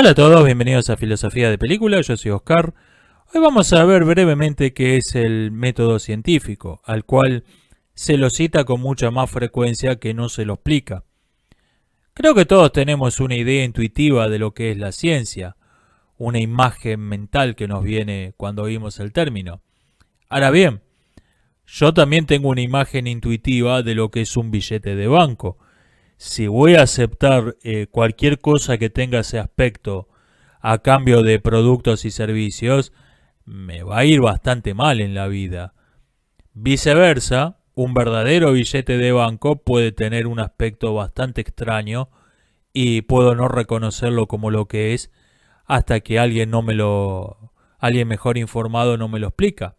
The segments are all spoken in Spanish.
Hola a todos, bienvenidos a Filosofía de Película, yo soy Oscar. Hoy vamos a ver brevemente qué es el método científico, al cual se lo cita con mucha más frecuencia que no se lo explica. Creo que todos tenemos una idea intuitiva de lo que es la ciencia, una imagen mental que nos viene cuando oímos el término. Ahora bien, yo también tengo una imagen intuitiva de lo que es un billete de banco. Si voy a aceptar eh, cualquier cosa que tenga ese aspecto a cambio de productos y servicios, me va a ir bastante mal en la vida. Viceversa, un verdadero billete de banco puede tener un aspecto bastante extraño y puedo no reconocerlo como lo que es hasta que alguien no me lo alguien mejor informado no me lo explica.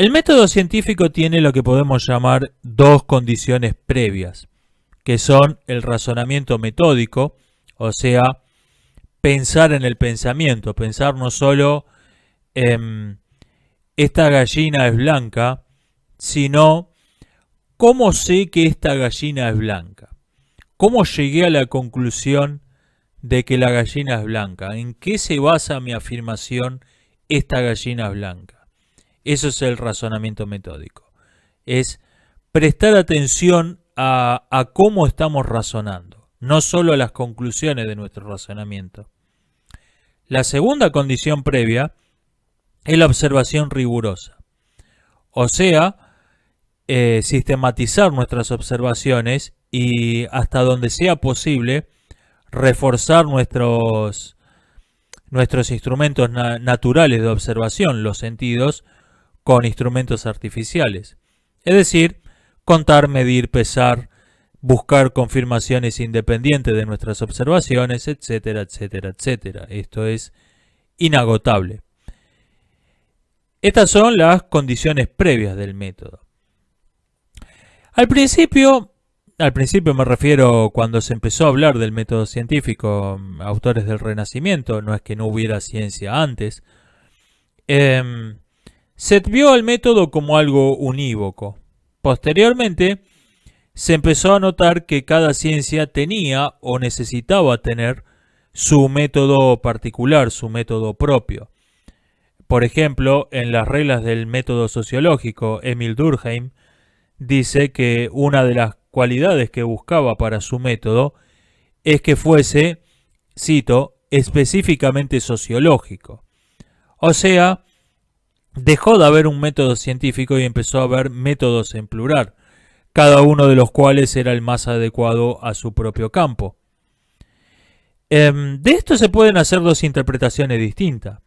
El método científico tiene lo que podemos llamar dos condiciones previas, que son el razonamiento metódico, o sea, pensar en el pensamiento, pensar no solo en esta gallina es blanca, sino cómo sé que esta gallina es blanca, cómo llegué a la conclusión de que la gallina es blanca, en qué se basa mi afirmación esta gallina es blanca. Eso es el razonamiento metódico. Es prestar atención a, cómo estamos razonando, no solo a las conclusiones de nuestro razonamiento. La segunda condición previa es la observación rigurosa. O sea, eh, sistematizar nuestras observaciones y hasta donde sea posible reforzar nuestros, nuestros instrumentos naturales de observación, los sentidos, con instrumentos artificiales. Es decir, contar, medir, pesar, buscar confirmaciones independientes de nuestras observaciones, etcétera, etcétera, etcétera. Esto es inagotable. Estas son las condiciones previas del método. Al principio, al principio me refiero cuando se empezó a hablar del método científico, autores del Renacimiento, no es que no hubiera ciencia antes. Em, se vio al método como algo unívoco. Posteriormente, se empezó a notar que cada ciencia tenía o necesitaba tener su método particular, su método propio. Por ejemplo, en las reglas del método sociológico, Emil Durkheim dice que una de las cualidades que buscaba para su método es que fuese, cito, específicamente sociológico. O sea, dejó de haber un método científico y empezó a haber métodos en plural, cada uno de los cuales era el más adecuado a su propio campo. Em, de esto se pueden hacer dos interpretaciones distintas.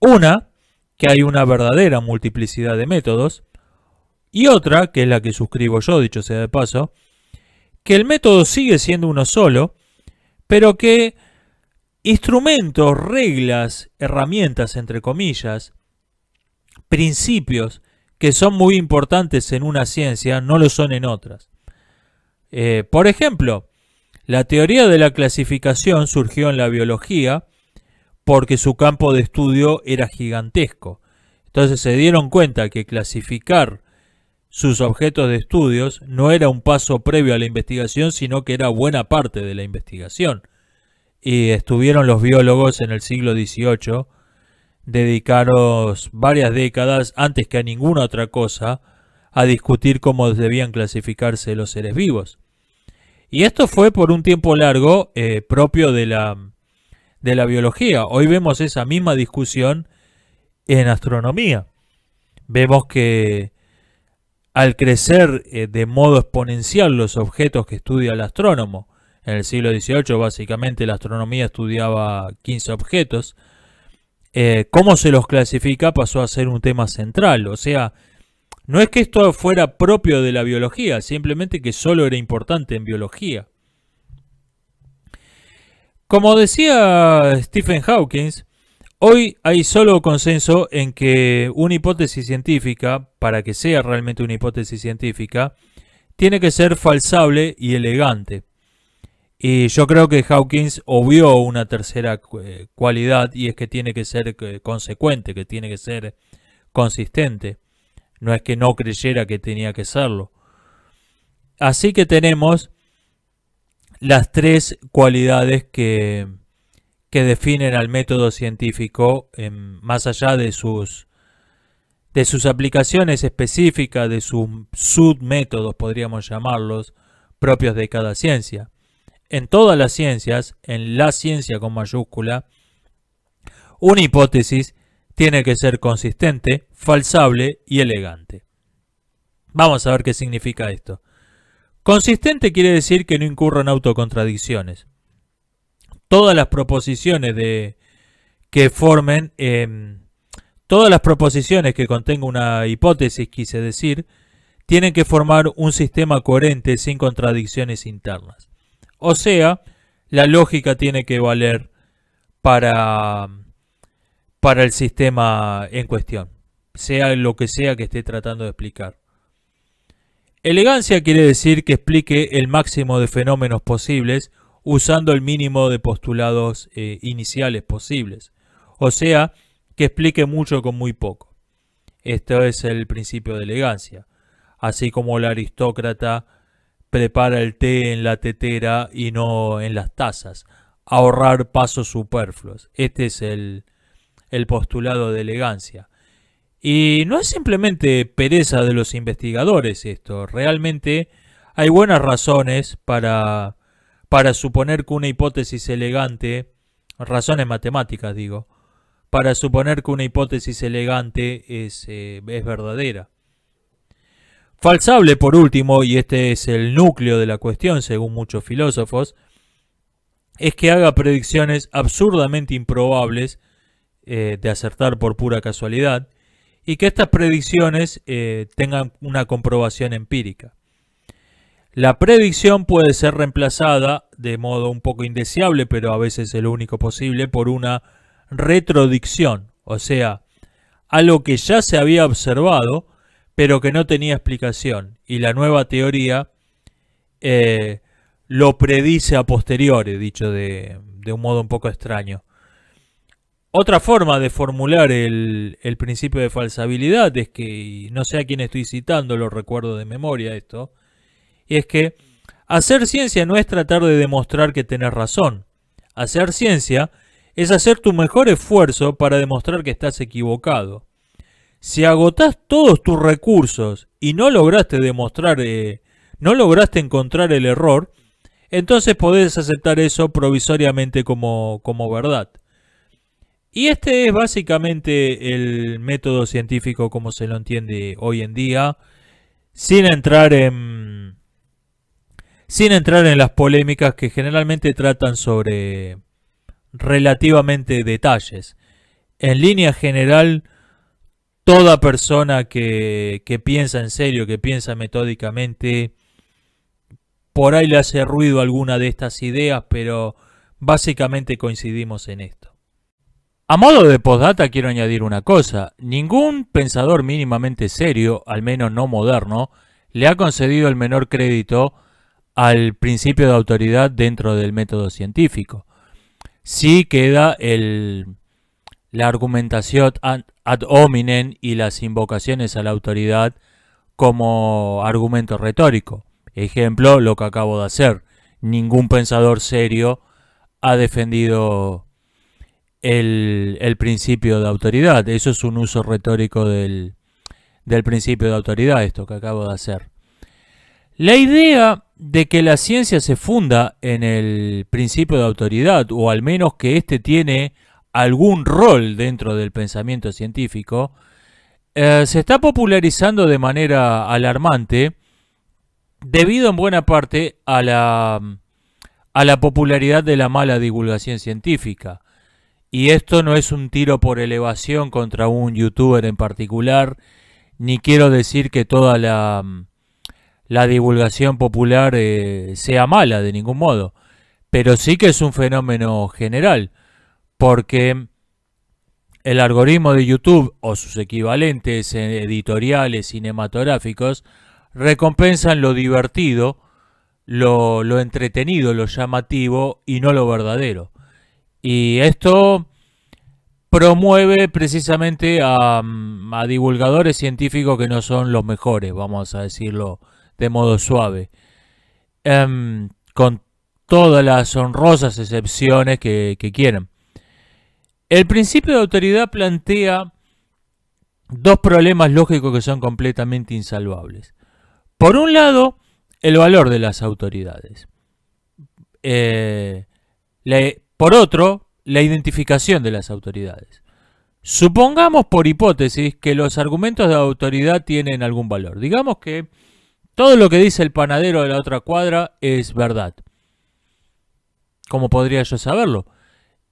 Una, que hay una verdadera multiplicidad de métodos, y otra, que es la que suscribo yo, dicho sea de paso, que el método sigue siendo uno solo, pero que instrumentos, reglas, herramientas, entre comillas, principios que son muy importantes en una ciencia no lo son en otras. Eh, por ejemplo, la teoría de la clasificación surgió en la biología porque su campo de estudio era gigantesco. Entonces se dieron cuenta que clasificar sus objetos de estudios no era un paso previo a la investigación, sino que era buena parte de la investigación. Y estuvieron los biólogos en el siglo XVIII dedicaros varias décadas, antes que a ninguna otra cosa, a discutir cómo debían clasificarse los seres vivos. Y esto fue por un tiempo largo eh, propio de la, de la biología. Hoy vemos esa misma discusión en astronomía. Vemos que al crecer eh, de modo exponencial los objetos que estudia el astrónomo, en el siglo XVIII básicamente la astronomía estudiaba 15 objetos, eh, cómo se los clasifica pasó a ser un tema central. O sea, no es que esto fuera propio de la biología, simplemente que solo era importante en biología. Como decía Stephen Hawking, hoy hay solo consenso en que una hipótesis científica, para que sea realmente una hipótesis científica, tiene que ser falsable y elegante. Y yo creo que Hawkins obvió una tercera eh, cualidad y es que tiene que ser eh, consecuente, que tiene que ser consistente. No es que no creyera que tenía que serlo. Así que tenemos las tres cualidades que, que definen al método científico más allá de sus, de sus aplicaciones específicas, de sus submétodos, podríamos llamarlos, propios de cada ciencia. En todas las ciencias, en la ciencia con mayúscula, una hipótesis tiene que ser consistente, falsable y elegante. Vamos a ver qué significa esto. Consistente quiere decir que no incurra en autocontradicciones. Todas las proposiciones de, que formen, em, todas las proposiciones que contengan una hipótesis, quise decir, tienen que formar un sistema coherente sin contradicciones internas. O sea, la lógica tiene que valer para, para el sistema en cuestión, sea lo que sea que esté tratando de explicar. Elegancia quiere decir que explique el máximo de fenómenos posibles usando el mínimo de postulados eh, iniciales posibles. O sea, que explique mucho con muy poco. Esto es el principio de elegancia. Así como el aristócrata prepara el té en la tetera y no en las tazas. Ahorrar pasos superfluos. Este es el, el postulado de elegancia. Y no es simplemente pereza de los investigadores esto, realmente hay buenas razones para, para suponer que una hipótesis elegante, razones matemáticas digo, para suponer que una hipótesis elegante es, eh, es verdadera. Falsable, por último, y este es el núcleo de la cuestión según muchos filósofos, es que haga predicciones absurdamente improbables eh, de acertar por pura casualidad, y que estas predicciones eh, tengan una comprobación empírica. La predicción puede ser reemplazada de modo un poco indeseable, pero a veces es lo único posible, por una retrodicción, o sea, algo que ya se había observado, pero que no tenía explicación, y la nueva teoría eh, lo predice a posteriori, dicho de un modo un poco extraño. Otra forma de formular el, principio de falsabilidad es que, no sé a quién estoy citando, lo recuerdo de memoria esto, y es que hacer ciencia no es tratar de demostrar que tenés razón. Hacer ciencia es hacer tu mejor esfuerzo para demostrar que estás equivocado. Si agotás todos tus recursos y no lograste demostrar, eh, no lograste encontrar el error, entonces podés aceptar eso provisoriamente como, como verdad. Y este es básicamente el método científico como se lo entiende hoy en día, sin entrar en sin entrar en las polémicas que generalmente tratan sobre relativamente detalles. En línea general, toda persona que, que piensa en serio, que piensa metódicamente, por ahí le hace ruido alguna de estas ideas, pero básicamente coincidimos en esto. A modo de postdata quiero añadir una cosa. Ningún pensador mínimamente serio, al menos no moderno, le ha concedido el menor crédito al principio de autoridad dentro del método científico. Sí queda el, la argumentación ad hominem y las invocaciones a la autoridad como argumento retórico. Ejemplo, lo que acabo de hacer. Ningún pensador serio ha defendido el, principio de autoridad. Eso es un uso retórico del, del principio de autoridad, esto que acabo de hacer. La idea de que la ciencia se funda en el principio de autoridad, o al menos que éste tiene algún rol dentro del pensamiento científico, eh, se está popularizando de manera alarmante debido en buena parte a la, a la popularidad de la mala divulgación científica. Y esto no es un tiro por elevación contra un youtuber en particular, ni quiero decir que toda la, la divulgación popular eh, sea mala de ningún modo, pero sí que es un fenómeno general, porque el algoritmo de YouTube o sus equivalentes editoriales cinematográficos recompensan lo divertido, lo, entretenido, lo llamativo y no lo verdadero. Y esto promueve precisamente a, divulgadores científicos que no son los mejores, vamos a decirlo de modo suave. Em, con, todas las honrosas excepciones que, que quieren. El principio de autoridad plantea dos problemas lógicos que son completamente insalvables. Por un lado, el valor de las autoridades. Eh, por otro, la identificación de las autoridades. Supongamos por hipótesis que los argumentos de autoridad tienen algún valor. Digamos que todo lo que dice el panadero de la otra cuadra es verdad. ¿Cómo podría yo saberlo?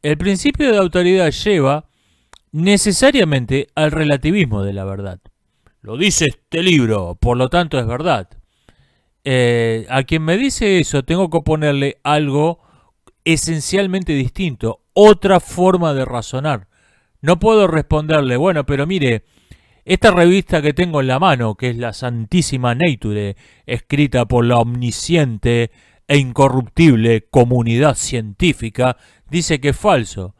El principio de autoridad lleva necesariamente al relativismo de la verdad. Lo dice este libro, por lo tanto es verdad. Eh, a quien me dice eso tengo que ponerle algo esencialmente distinto, otra forma de razonar. No puedo responderle, bueno, pero mire, esta revista que tengo en la mano, que es la Santísima Nature, escrita por la omnisciente e incorruptible comunidad científica, dice que es falso.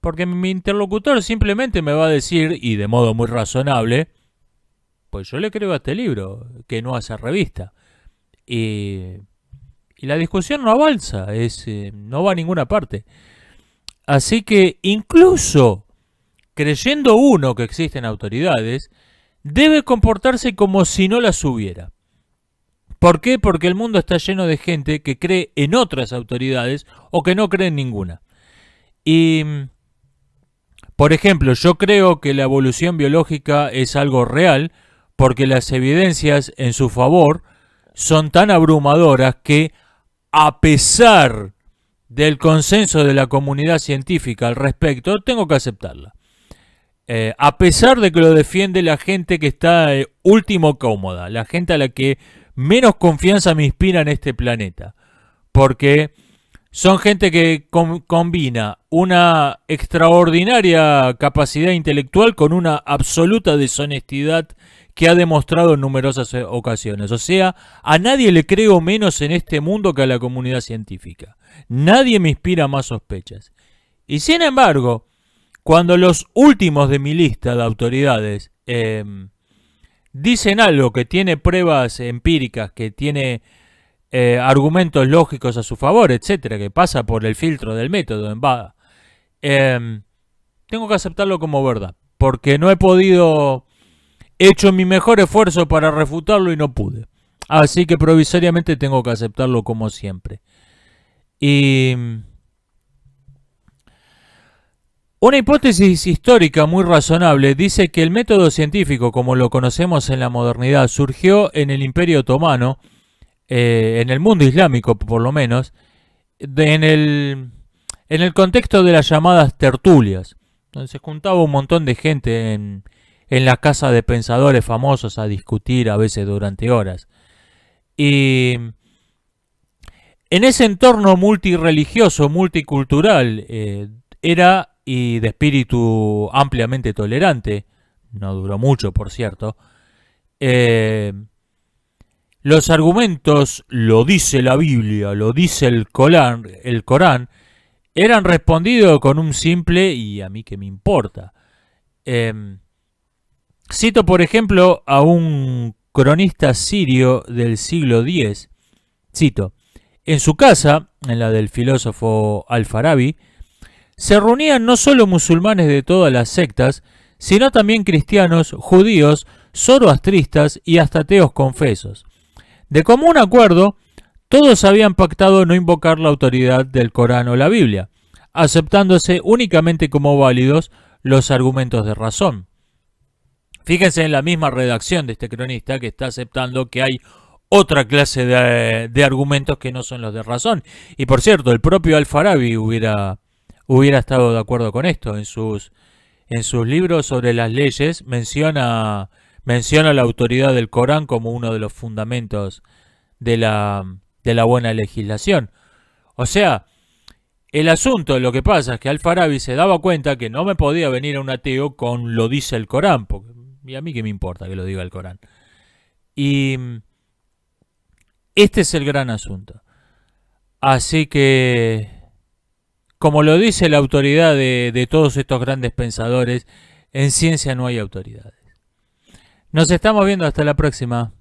Porque mi interlocutor simplemente me va a decir, y de modo muy razonable, pues yo le creo a este libro, que no esa revista. Y, la discusión no avanza, es, eh, no va a ninguna parte. Así que incluso creyendo uno que existen autoridades, debe comportarse como si no las hubiera. ¿Por qué? Porque el mundo está lleno de gente que cree en otras autoridades o que no cree en ninguna. Y por ejemplo, yo creo que la evolución biológica es algo real porque las evidencias en su favor son tan abrumadoras que a pesar del consenso de la comunidad científica al respecto, tengo que aceptarla. Eh, a pesar de que lo defiende la gente que está eh, último cómoda, la gente a la que menos confianza me inspira en este planeta. Porque son gente que combina una extraordinaria capacidad intelectual con una absoluta deshonestidad que ha demostrado en numerosas ocasiones. O sea, a nadie le creo menos en este mundo que a la comunidad científica. Nadie me inspira más sospechas. Y sin embargo, cuando los últimos de mi lista de autoridades em, dicen algo que tiene pruebas empíricas, que tiene eh, argumentos lógicos a su favor, etcétera, que pasa por el filtro del método en Bada, em, tengo que aceptarlo como verdad, porque no he podido, he hecho mi mejor esfuerzo para refutarlo y no pude. Así que provisoriamente tengo que aceptarlo como siempre. Y una hipótesis histórica muy razonable dice que el método científico, como lo conocemos en la modernidad, surgió en el Imperio Otomano, eh, en el mundo islámico por lo menos, en, el, en el contexto de las llamadas tertulias, donde se juntaba un montón de gente en, en la casa de pensadores famosos a discutir a veces durante horas. Y en ese entorno multireligioso, multicultural, eh, era y de espíritu ampliamente tolerante, no duró mucho por cierto, eh, los argumentos, lo dice la Biblia, lo dice el Corán, el Corán eran respondidos con un simple y a mí que me importa. Em, cito por ejemplo a un cronista sirio del siglo X, cito, en su casa, en la del filósofo Al-Farabi, se reunían no solo musulmanes de todas las sectas, sino también cristianos, judíos, zoroastristas y hasta ateos confesos. De común acuerdo, todos habían pactado no invocar la autoridad del Corán o la Biblia, aceptándose únicamente como válidos los argumentos de razón. Fíjense en la misma redacción de este cronista que está aceptando que hay otra clase de, argumentos que no son los de razón. Y por cierto, el propio Al-Farabi hubiera, hubiera estado de acuerdo con esto. En sus, en sus libros sobre las leyes menciona menciona la autoridad del Corán como uno de los fundamentos de la, de la buena legislación. O sea, el asunto, lo que pasa es que Al-Farabi se daba cuenta que no me podía venir a un ateo con lo dice el Corán, porque y a mí qué me importa que lo diga el Corán. Y este es el gran asunto. Así que, como lo dice la autoridad de, todos estos grandes pensadores, en ciencia no hay autoridades. Nos estamos viendo hasta la próxima.